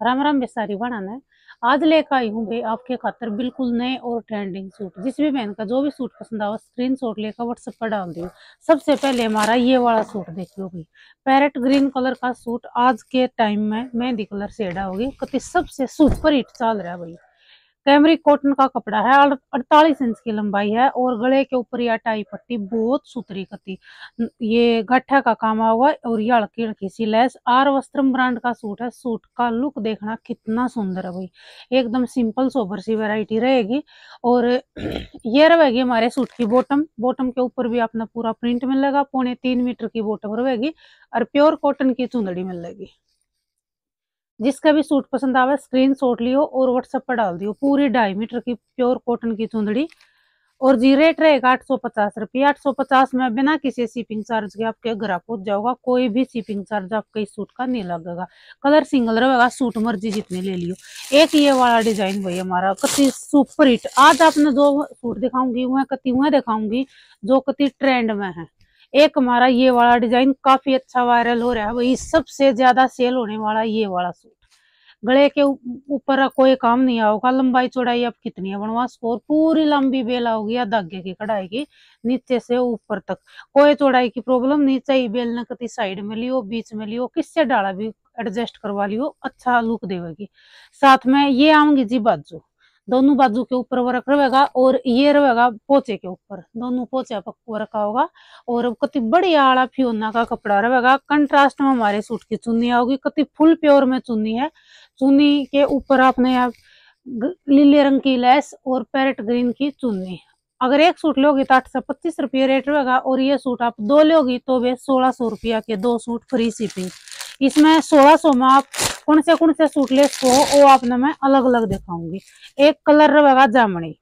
राम राम बेसारी बनाना आज लेकर आई हूँ भाई आपके खातर बिल्कुल नए और ट्रेंडिंग सूट जिस भी बहन का, जो भी सूट पसंद आओ स्क्रीन शॉट लेकर व्हाट्सएप पर डाल दियो। सबसे पहले हमारा ये वाला सूट देखियो भाई पैरेट ग्रीन कलर का सूट आज के टाइम में मेहंदी कलर से सेडा होगी कति सबसे सुपर हिट चल रहा है भाई। कैमरिक कॉटन का कपड़ा है अड़तालीस इंच की लंबाई है और गले के ऊपर यह टाई पट्टी बहुत सुथरी कती। ये गठा का काम हुआ और ये हल्की हल्की सी लेस। आर वस्त्रम ब्रांड का सूट है, सूट का लुक देखना कितना सुंदर है भाई। एकदम सिंपल सोबर सी वेराइटी रहेगी और ये रहेगी हमारे सूट की बॉटम। बॉटम के ऊपर भी अपना पूरा प्रिंट मिलेगा, पौने तीन मीटर की बॉटम रहेगी और प्योर कॉटन की चुंदड़ी मिलेगी। जिसका भी सूट पसंद आवे स्क्रीन शॉट लियो और व्हाट्सएप पर डाल दियो। पूरी ढाई मीटर की प्योर कॉटन की चुंदड़ी और जी रेट रहेगा आठ सौ पचास रुपये। आठ सौ पचास में बिना किसी शिपिंग चार्ज के आपके घर पहुँच जाओगा। कोई भी शिपिंग चार्ज आपके इस सूट का नहीं लगेगा। कलर सिंगल रहेगा, सूट मर्ज़ी जितने ले लियो। एक ये वाला डिज़ाइन भाई हमारा। कति सुपर हिट आज आपने जो सूट दिखाऊँगी, वह कति वह दिखाऊँगी, जो कति ट्रेंड में है। एक हमारा ये वाला डिज़ाइन काफ़ी अच्छा वायरल हो रहा है। वही सबसे ज़्यादा सेल होने वाला ये वाला सूट। गले के ऊपर कोई काम नहीं आओगा। लंबाई चौड़ाई अब कितनी है? बनवा स्कोर पूरी लंबी बेल आओगी या धागे की कढ़ाई की, नीचे से ऊपर तक। कोई चौड़ाई की प्रॉब्लम नहीं चाहिए बेल ने कति साइड में लियो, बीच में लियो, किससे डाला भी एडजस्ट करवा लियो अच्छा लुक देगी साथ में ये आऊँगी जी बाजू। दोनों बाजू के ऊपर वर्क रहेगा और ये रहेगा पोचे के ऊपर। दोनों पोचे वर्क होगा और कति बढ़िया आला फियोना का कपड़ा रहेगा कंट्रास्ट में हमारे सूट की चुन्नी आओगी। कति फुल प्योर में चुन्नी है। चुन्नी के ऊपर आपने आप लीले रंग की लेस और पैरेट ग्रीन की चुन्नी। अगर एक सूट लोगी तो आठ सौ पच्चीस रुपये रेट रहेगा और ये सूट आप दो लोगी तो वे सोलह सौ रुपया के दो सूट फ्री शिपिंग इसमें सोलह सौ में आप कौन से कौन से सूट ले सो वो आपने मैं अलग अलग दिखाऊँगी एक कलर रहेगा जामनी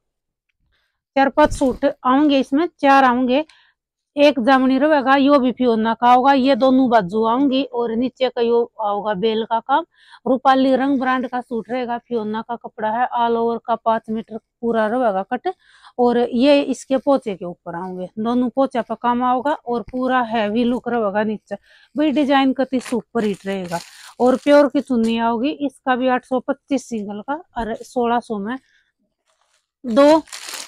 चार पाँच सूट आऊँगे इसमें चार आऊँगे एक जामनी रहेगा यो भी फियोना का होगा ये दोनों बाजू आऊँगी और नीचे का यो आओगा बेल का काम रूपाली रंग ब्रांड का सूट रहेगा फियोना का कपड़ा है ऑल ओवर का पाँच मीटर पूरा रहेगा कट और ये इसके पोचे के ऊपर आऊँगे दोनों पोचे पर काम आओगा और पूरा हैवी लुक रहेगा नीचे भाई डिज़ाइन कति सुपर हिट रहेगा और प्योर की चुन्नी आओगी। इसका भी आठ सौ पच्चीस सिंगल का और सोलह सौ में दो,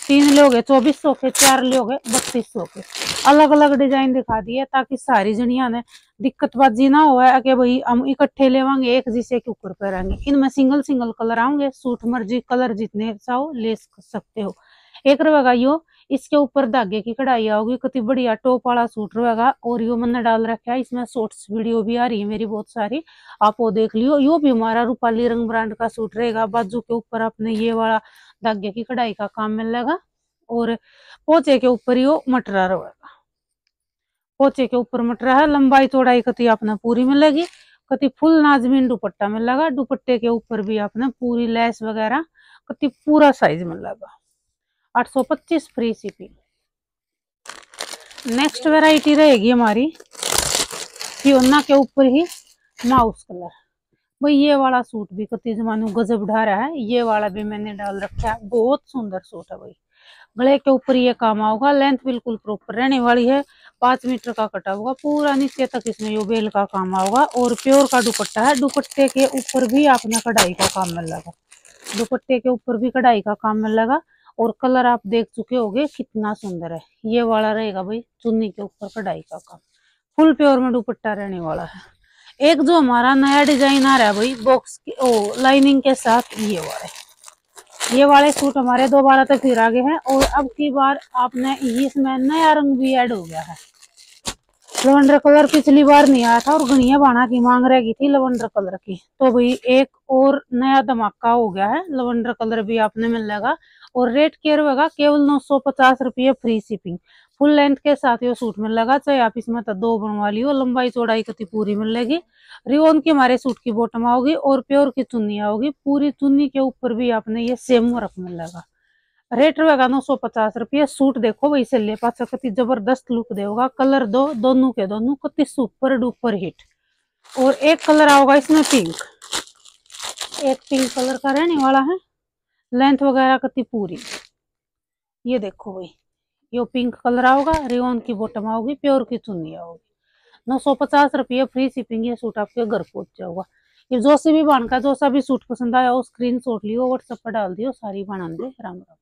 तीन लोगे, चौबीस सौ के, चार लोगे, बत्तीस सौ के। अलग अलग डिज़ाइन दिखा दिए ताकि सारी जनिया ने दिक्कतबाजी ना हो कि भाई हम इकट्ठे लेवांगे, एक जिसे के ऊपर पहनेंगे इनमें सिंगल सिंगल कलर आऊँगे, सूट मर्ज़ी, कलर जितने चाहो, ले सकते हो। एक रहेगा यो इसके ऊपर धागे की कढ़ाई आओगी। कति बढ़िया टॉप वाला सूट रहेगा और यो मैंने डाल रखा है। इसमें शॉर्ट्स वीडियो भी आ रही है मेरी बहुत सारी। आप वो देख लियो। यो भी हमारा रूपाली रंग ब्रांड का सूट रहेगा बाजू के ऊपर अपने ये वाला धागे की कढ़ाई का काम मिल मिलेगा और पोचे के ऊपर यो मटरा रहेगा। पोचे के ऊपर मटरा है। लंबाई चौड़ाई कति आपने पूरी मिलेगी। कति फुल नाजमीन दुपट्टा मिलेगा। दुपट्टे के ऊपर भी आपने पूरी लेस वगैरह कति पूरा साइज़ मिलेगा। 825 फ्री शिपिंग नेक्स्ट वेराइटी रहेगी हमारी फियोना के ऊपर ही माउस कलर भाई, ये वाला सूट भी कति जमाने गजब ढा रहा है। ये वाला भी मैंने डाल रखा है। बहुत सुंदर सूट है भाई। गले के ऊपर ये काम आऊगा लेंथ बिल्कुल प्रॉपर रहने वाली है। पाँच मीटर का कटा होगा। पूरा नीचे तक इसमें यो बेल का काम आऊगा और प्योर का दुपट्टा है। दुपट्टे के ऊपर भी आपने कढ़ाई का काम मिल लगा दुपट्टे के ऊपर भी कढ़ाई का काम मिलेगा और कलर आप देख चुके होगे कितना सुंदर है। ये वाला रहेगा भाई चुन्नी के ऊपर कढ़ाई का काम। फुल प्योर में दुपट्टा रहने वाला है। एक जो हमारा नया डिज़ाइन आ रहा है भाई बॉक्स के, ओ लाइनिंग के साथ ये वाले। ये वाले सूट हमारे दो बारह तक फिर आगे हैं और अब की बार आपने इसमें नया रंग भी ऐड हो गया है। लवेंडर कलर पिछली बार नहीं आया था और घनिया बाना की मांग रह थी लवेंडर कलर की। तो भाई एक और नया धमाका हो गया है, लवेंडर कलर भी आपने मिल जाएगा और रेट केयर होगा, केवल नौ सौ पचास रुपये फ्री शिपिंग। फुल लेंथ के साथ ये सूट मिलेगा चाहे आप इसमें तो दो बनवा लियो लंबाई चौड़ाई कति पूरी मिल मिलेगी रिओन की हमारे सूट की बॉटम आओगी और प्योर की चुन्नी आओगी, पूरी चुन्नी के ऊपर भी आपने ये सेम वर्क मिलेगा रेट रहेगा नौ सौ पचास रुपये, सूट देखो वही से ले पास कति ज़बरदस्त लुक देगा। कलर दो, दोनों के दोनों कति सुपर डुपर हिट और एक कलर आओगा इसमें पिंक एक पिंक कलर का रहने वाला है। लेंथ वगैरह कति पूरी। ये देखो भाई ये पिंक कलर आओगा रिओन की बॉटम आओगी प्योर की चुन्नी आओगी। नौ सौ पचास रुपये फ्री शिपिंग ये सूट आपके घर पहुँच जाओगा ये जो से भी बन का जो सा भी सूट पसंद आया, वो स्क्रीन शॉट लियो व्हाट्सएप पर डाल दियो, सारी बना दे, राम राम।